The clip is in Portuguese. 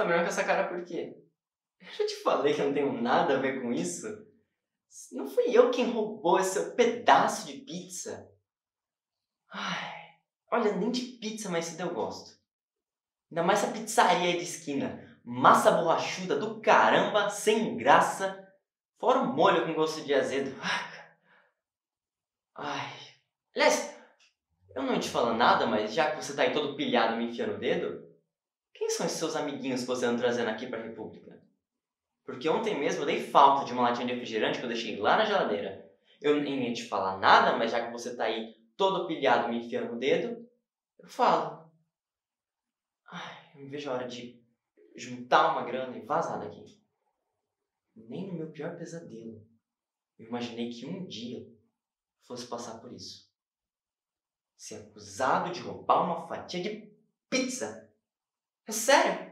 Tá olhando com essa cara por quê? Eu já te falei que eu não tenho nada a ver com isso. Não fui eu quem roubou esse pedaço de pizza. Ai, olha, nem de pizza mais cedo eu gosto. Ainda mais essa pizzaria aí de esquina. Massa borrachuda do caramba, sem graça. Fora o molho com gosto de azedo. Ai. Aliás, eu não te falo nada, mas já que você tá aí todo pilhado me enfiando o dedo, quem são esses seus amiguinhos que você anda trazendo aqui pra República? Porque ontem mesmo eu dei falta de uma latinha de refrigerante que eu deixei lá na geladeira. Eu nem ia te falar nada, mas já que você tá aí todo pilhado me enfiando o dedo, eu falo. Ai, eu não vejo a hora de juntar uma grana e vazar daqui. Nem no meu pior pesadelo eu imaginei que um dia fosse passar por isso. Ser acusado de roubar uma fatia de pizza. É sério?